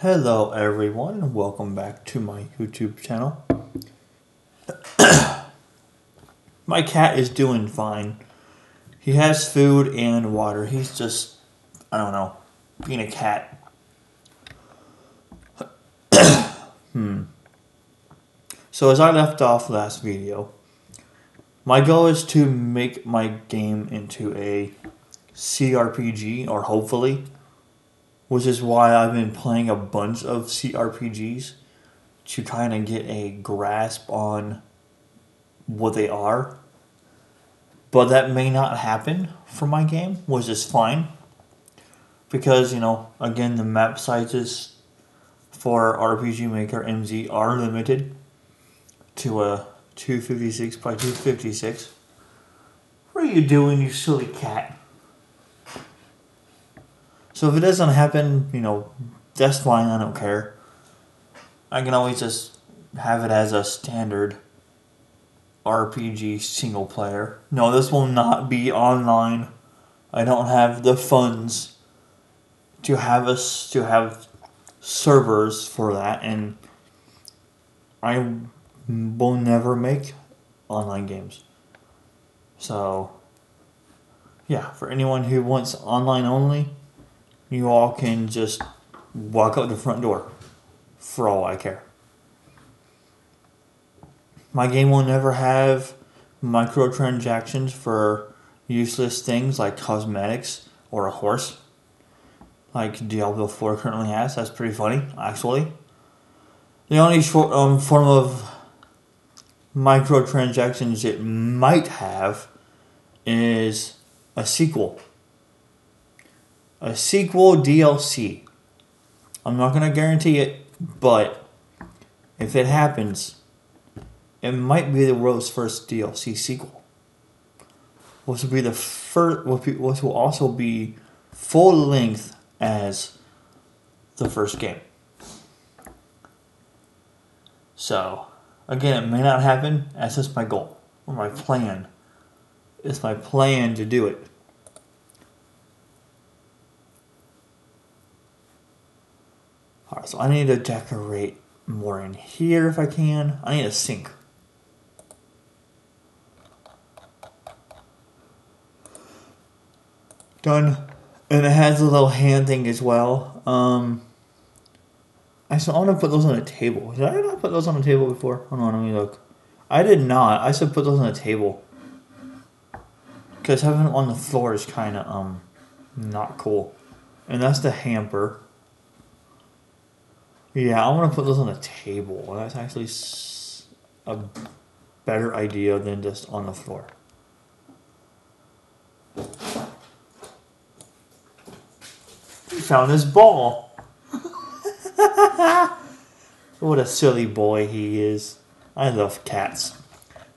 Hello everyone and welcome back to my YouTube channel. my cat is doing fine. He has food and water. He's just, I don't know, being a cat. hmm. So as I left off last video, my goal is to make my game into a CRPG, or hopefully, which is why I've been playing a bunch of CRPGs to kind of get a grasp on what they are. But that may not happen for my game, which is fine. Because, you know, again, the map sizes for RPG Maker MZ are limited to a 256 by 256. What are you doing, you silly cat? So if it doesn't happen, you know, that's fine, I don't care. I can always just have it as a standard RPG single player. No, this will not be online. I don't have the funds to have us to have servers for that and I will never make online games. So yeah, for anyone who wants online only, you all can just walk out the front door for all I care. My game will never have microtransactions for useless things like cosmetics or a horse, like Diablo 4 currently has. That's pretty funny, actually. The only short, um, form of microtransactions it might have is a sequel. A sequel DLC. I'm not going to guarantee it, but if it happens, it might be the world's first DLC sequel. Which will be the first, which will also be full length as the first game. So, again, it may not happen. That's just my goal or my plan. It's my plan to do it. Alright, so I need to decorate more in here if I can. I need a sink. Done. And it has a little hand thing as well. Um, I still want to put those on a table. Did I not put those on a table before? Hold on, let me look. I did not. I said put those on a table. Because having them on the floor is kind of um not cool. And that's the hamper. Yeah, I want to put those on a table. That's actually a better idea than just on the floor. He found his ball. what a silly boy he is. I love cats.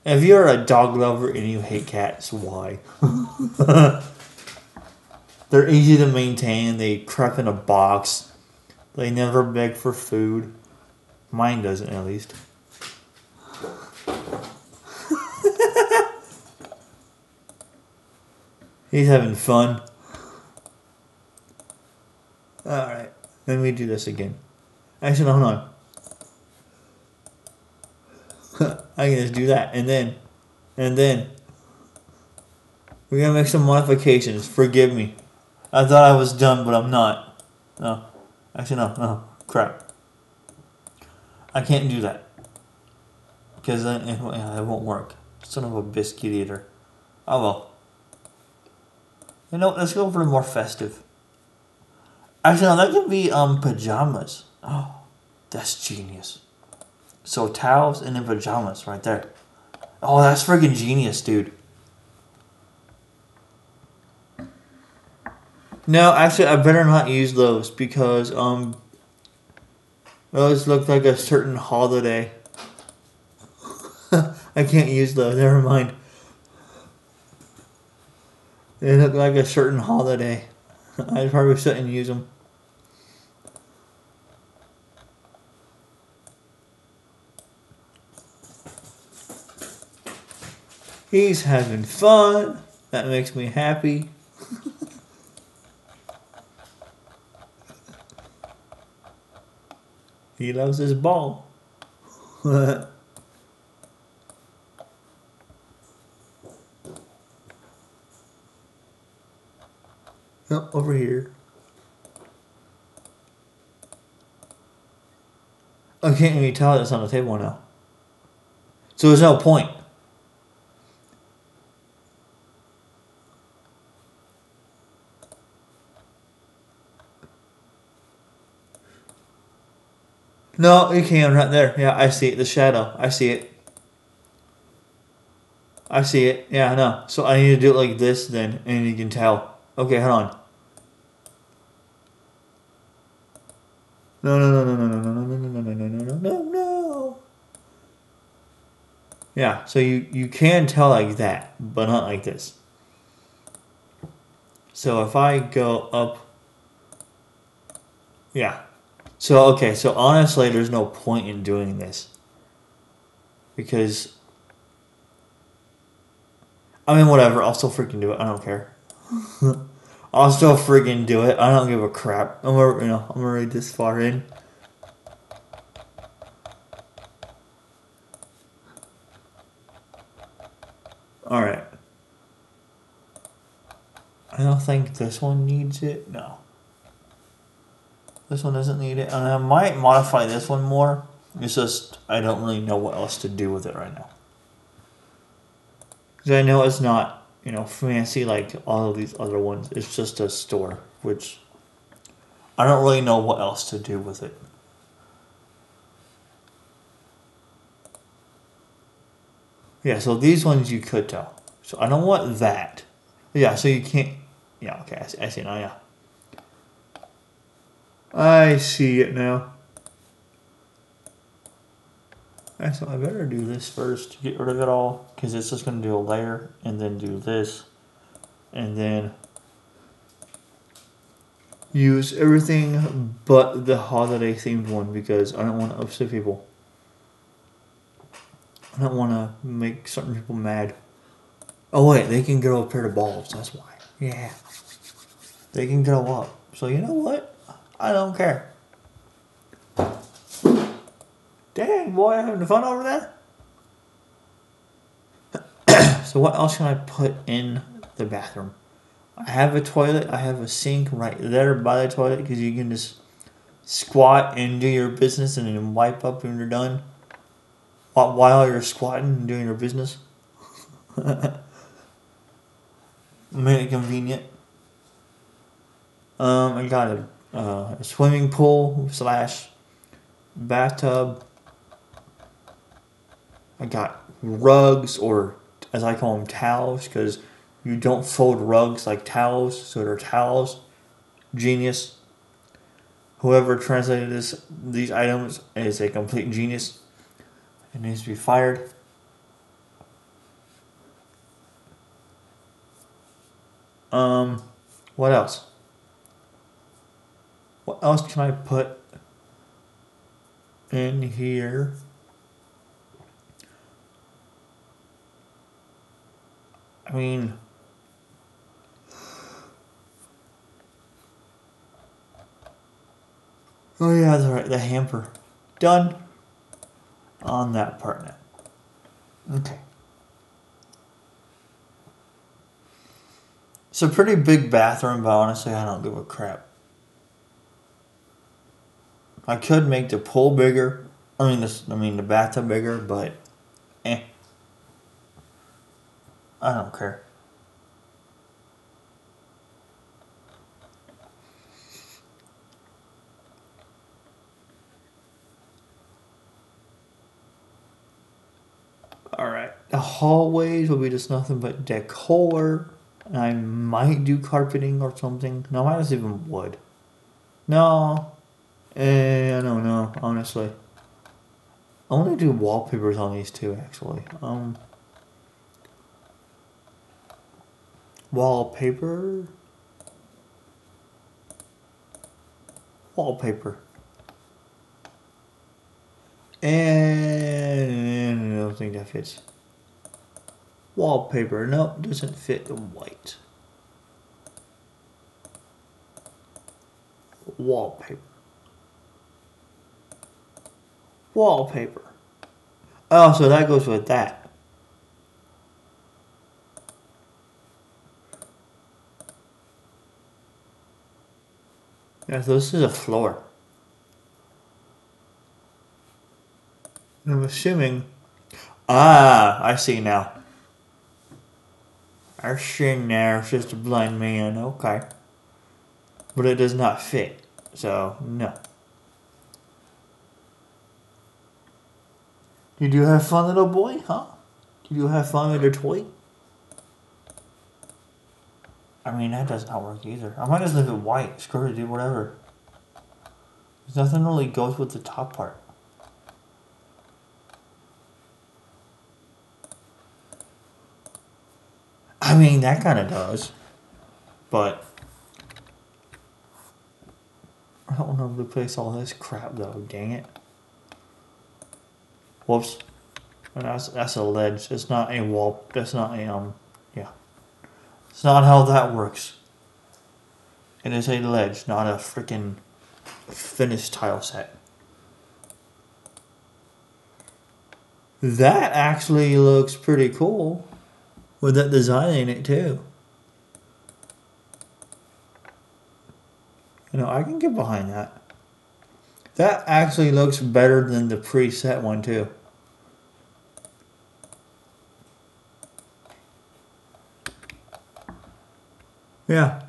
If you're a dog lover and you hate cats, why? They're easy to maintain. They crap in a box. They never beg for food. Mine doesn't, at least. He's having fun. Alright, let me do this again. Actually, no, hold on. I can just do that, and then, and then. We're gonna make some modifications. Forgive me. I thought I was done, but I'm not. No. Actually, no, no. Crap. I can't do that. Because then it, it won't work. Son of a biscuit eater. Oh well. You know, let's go for more festive. Actually, no, that could be um pajamas. Oh, that's genius. So towels and then pajamas right there. Oh, that's freaking genius, dude. No, actually, I better not use those because um, those look like a certain holiday. I can't use those. Never mind. They look like a certain holiday. I probably shouldn't use them. He's having fun. That makes me happy. He loves his ball. no, over here. I can't even tell it's on the table now. So there's no point. No, you can right there. Yeah, I see it. The shadow. I see it. I see it. Yeah, I know. So I need to do it like this then, and you can tell. Okay, hold on. No, no, no, no, no, no, no, no, no, no, no, no, no, no, no. Yeah, so you, you can tell like that, but not like this. So if I go up, yeah, so, okay, so honestly, there's no point in doing this. Because. I mean, whatever, I'll still freaking do it. I don't care. I'll still freaking do it. I don't give a crap. I'm you know, I'm already this far in. Alright. I don't think this one needs it. No. This one doesn't need it. And I might modify this one more. It's just, I don't really know what else to do with it right now. Because I know it's not, you know, fancy like all of these other ones. It's just a store, which I don't really know what else to do with it. Yeah, so these ones you could tell. So I don't want that. Yeah, so you can't. Yeah, okay, I see, I see now, yeah. I see it now. So I better do this first to get rid of it all because it's just going to do a layer and then do this and then use everything but the holiday themed one because I don't want to upset people. I don't want to make certain people mad. Oh wait, they can grow a pair of balls. That's why. Yeah, they can grow up. So you know what? I don't care. Dang, boy, having fun over there? so what else can I put in the bathroom? I have a toilet. I have a sink right there by the toilet because you can just squat and do your business and then wipe up when you're done while you're squatting and doing your business. Made it convenient. Um, I got a uh, swimming pool slash bathtub. I got rugs, or as I call them, towels, because you don't fold rugs like towels, so they're towels. Genius. Whoever translated this these items is a complete genius. It needs to be fired. Um, what else? What else can I put in here? I mean, oh yeah, right, the hamper. Done on that part now. Okay. It's a pretty big bathroom, but honestly, I don't give a crap. I could make the pool bigger. I mean, this, I mean the bathtub bigger, but eh. I don't care. Alright, the hallways will be just nothing but decor. I might do carpeting or something. No, I might even wood. No, Eh, I don't know, honestly. I want to do wallpapers on these two, actually. Um, wallpaper. Wallpaper. And I don't think that fits. Wallpaper. Nope, doesn't fit the white. Wallpaper. Wallpaper. Oh, so that goes with that. Yeah, so this is a floor. I'm assuming. Ah, I see now. Our see now. It's just a blind man. Okay. But it does not fit. So, no. Did you have fun, little boy? Huh? Did you have fun with your toy? I mean, that does not work either. I might just leave it white. Screw it, do whatever. There's nothing really goes with the top part. I mean, that kind of does. But I don't know to replace all this crap though. Dang it. Whoops. That's that's a ledge. It's not a wall. That's not a um. Yeah. It's not how that works. It is a ledge, not a freaking finished tile set. That actually looks pretty cool with that design in it too. You know, I can get behind that. That actually looks better than the preset one too. Yeah,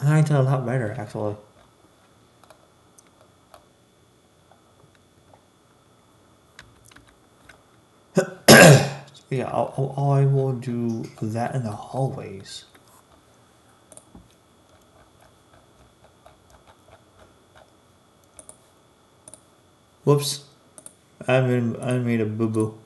I like that a lot better actually. yeah, I'll, I'll, I will do that in the hallways. Whoops. I made, I made a boo boo.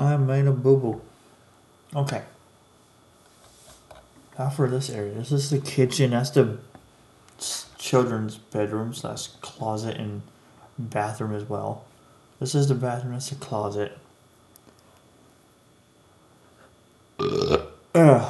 I made a boo boo. Okay. Now for this area. This is the kitchen. That's the children's bedroom slash closet and bathroom as well. This is the bathroom. That's the closet. I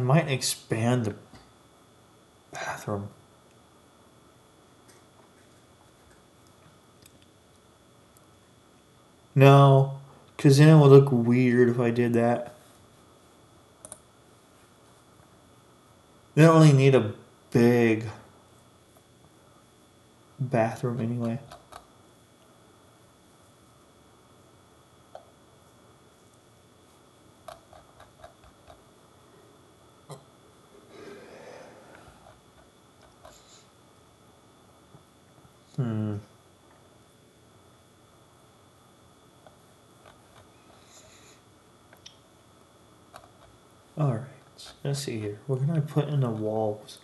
might expand the bathroom. No, because then it would look weird if I did that. They don't really need a big bathroom anyway. Hmm. All right. Let's see here. What can I put in the walls?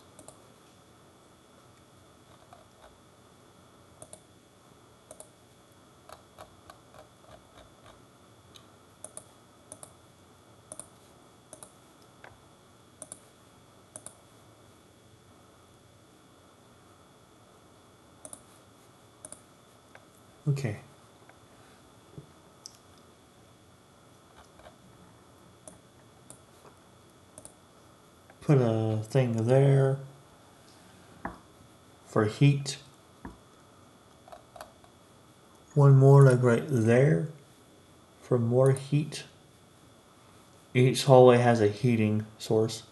Okay. Put a thing there for heat. One more like right there for more heat. Each hallway has a heating source.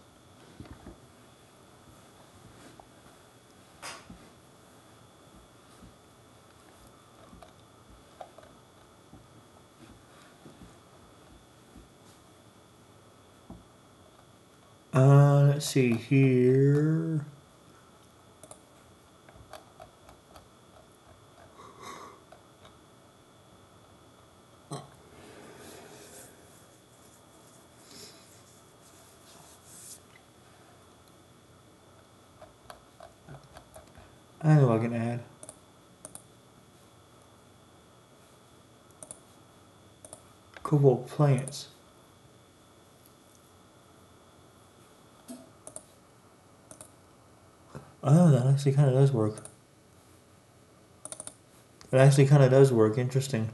Uh, let's see here. I know I can add. Cool plants. Oh, that actually kind of does work. It actually kind of does work. Interesting.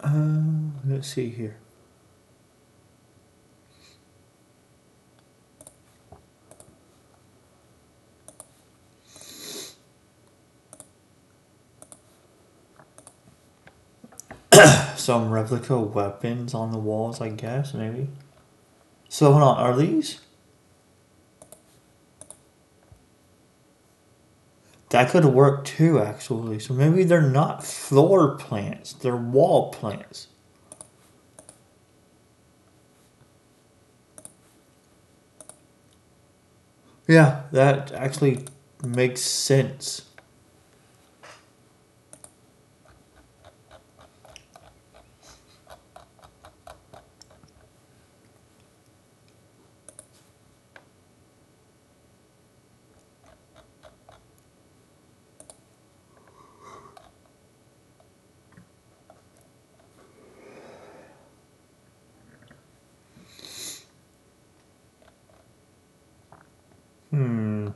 Uh, let's see here. Some replica weapons on the walls, I guess, maybe. So hold on, are these? That could work too, actually. So maybe they're not floor plants, they're wall plants. Yeah, that actually makes sense. Hmm.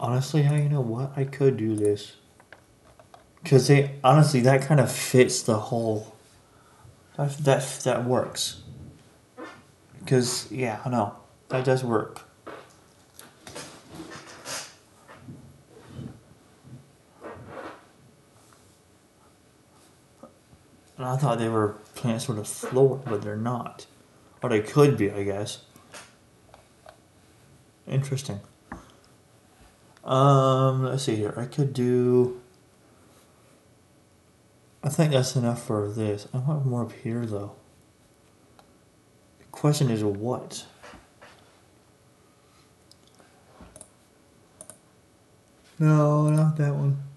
Honestly, how you know what? I could do this. Cause they honestly that kind of fits the whole. That that that works. Cause yeah, I know that does work. I thought they were plants for the floor, but they're not. Or they could be, I guess. Interesting. Um, let's see here. I could do. I think that's enough for this. I want more up here, though. The question is what? No, not that one.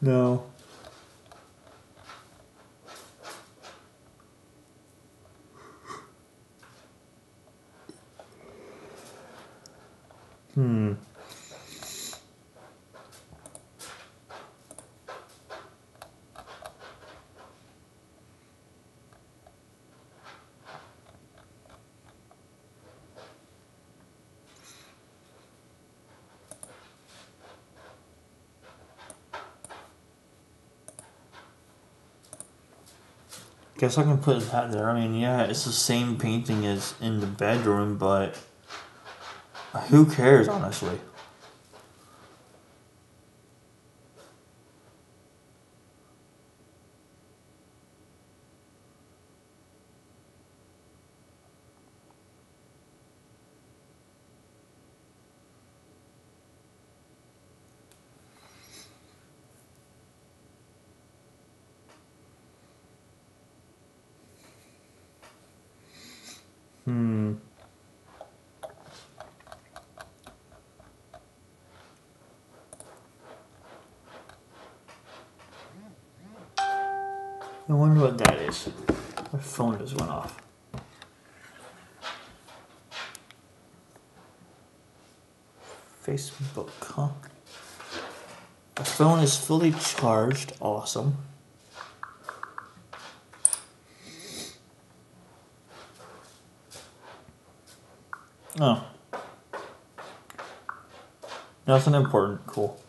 No. Hmm. Guess I can put that there. I mean, yeah, it's the same painting as in the bedroom, but who cares, honestly? I wonder what that is. My phone just went off. Facebook, huh? My phone is fully charged. Awesome. Oh. Nothing important. Cool.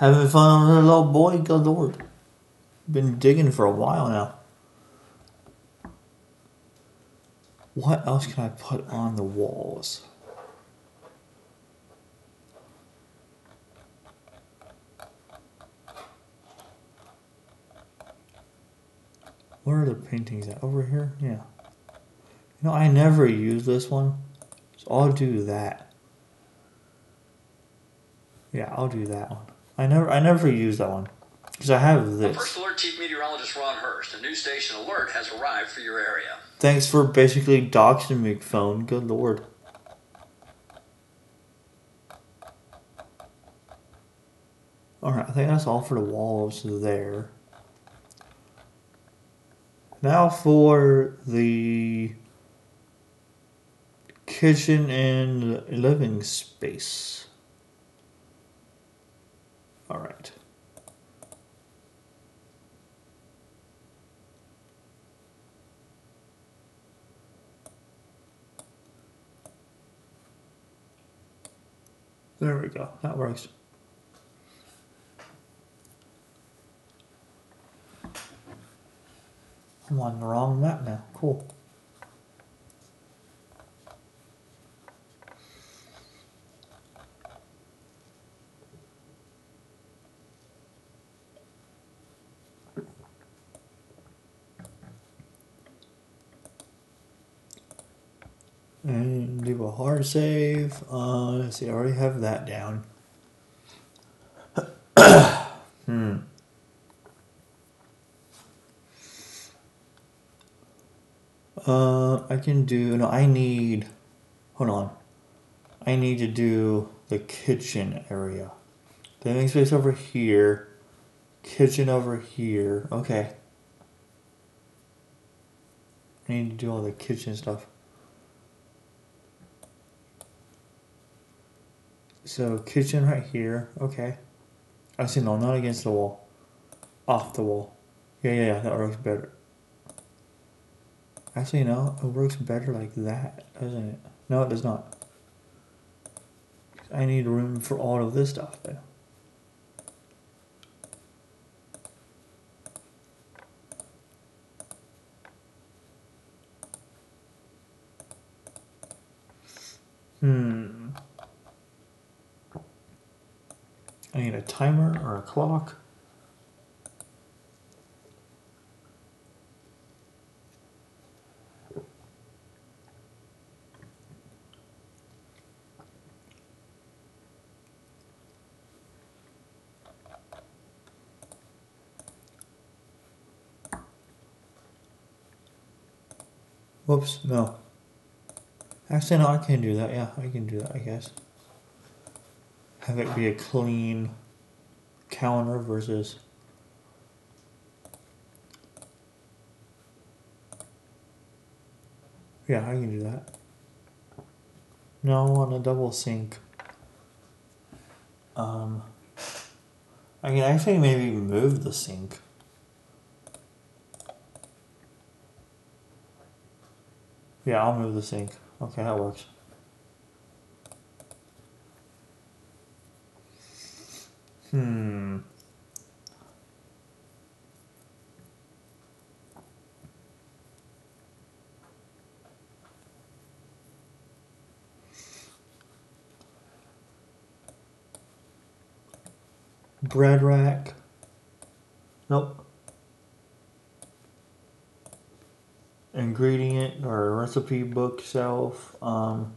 Having fun with a little boy, good lord. Been digging for a while now. What else can I put on the walls? Where are the paintings at? Over here? Yeah. You know, I never use this one. So I'll do that. Yeah, I'll do that one. I never, I never use that one because I have this. First alert, Chief Meteorologist Ron Hurst. A new station alert has arrived for your area. Thanks for basically doxing me, phone. Good lord. Alright, I think that's all for the walls there. Now for the kitchen and living space. Alright. There we go. That works. I'm on the wrong map now. Cool. And do a hard save. Uh, let's see, I already have that down. hmm. Uh, I can do, no, I need, hold on. I need to do the kitchen area. Living space over here. Kitchen over here. Okay. I need to do all the kitchen stuff. So kitchen right here. Okay. Actually, no, not against the wall. Off the wall. Yeah, yeah, yeah. That works better. Actually, no. It works better like that, doesn't it? No, it does not. I need room for all of this stuff, though. Hmm. I need a timer or a clock. Whoops, no. Actually, no, I can do that. Yeah, I can do that, I guess. Have it be a clean counter versus. Yeah, I can do that. No, I want a double sink. Um, I can actually maybe move the sink. Yeah, I'll move the sink. Okay, that works. Hmm. Bread rack. Nope. Ingredient or recipe book shelf. Um,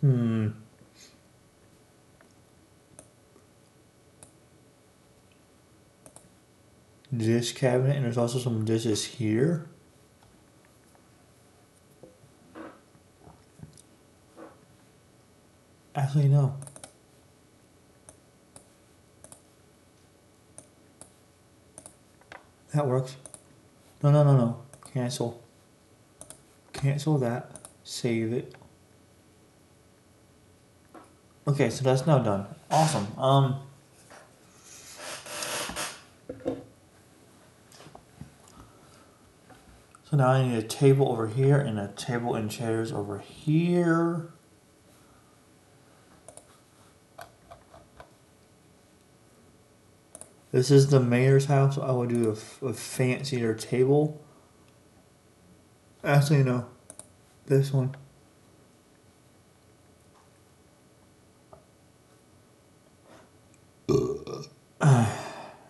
Hmm. Cabinet, and there's also some dishes here. Actually, no. That works. No, no, no, no. Cancel. Cancel that. Save it. Okay, so that's now done. Awesome. Um. So now I need a table over here and a table and chairs over here. This is the mayor's house. I will do a, a fancier table. Actually, no. This one.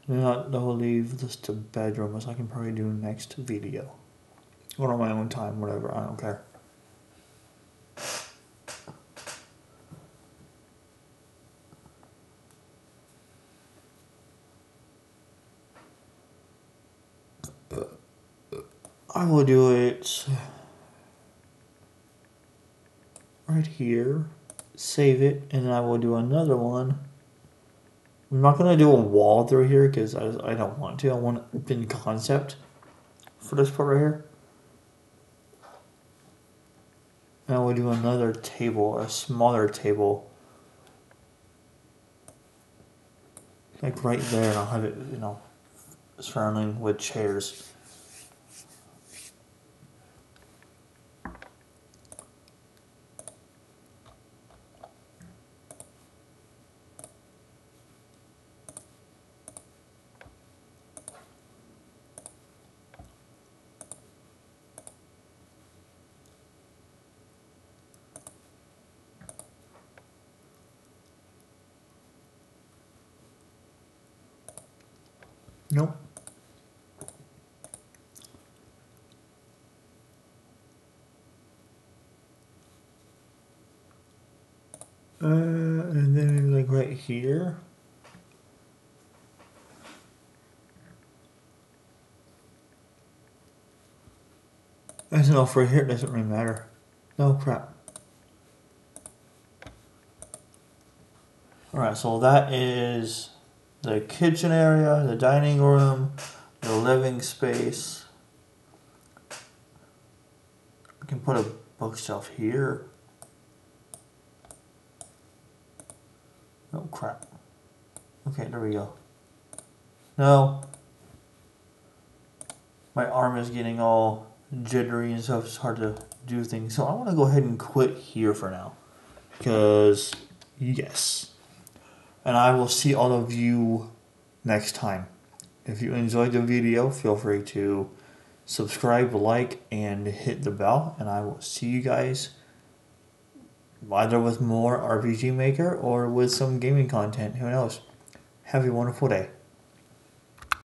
not though leave this to bedroom as I can probably do next video. Or on my own time, whatever, I don't care. Uh, I will do it right here, save it, and then I will do another one. I'm not going to do a wall through here because I, I don't want to. I want open concept for this part right here. And we'll do another table, a smaller table. Like right there, and I'll have it, you know, surrounding with chairs. Nope. Uh, and then maybe like right here. Don't know, for here it doesn't really matter. No crap. Alright, so that is the kitchen area, the dining room, the living space. We can put a bookshelf here. Crap. Okay, there we go. No. My arm is getting all jittery and stuff. It's hard to do things. So I want to go ahead and quit here for now. Because, yes. And I will see all of you next time. If you enjoyed the video, feel free to subscribe, like, and hit the bell. And I will see you guys either with more RPG Maker or with some gaming content. Who knows? Have a wonderful day.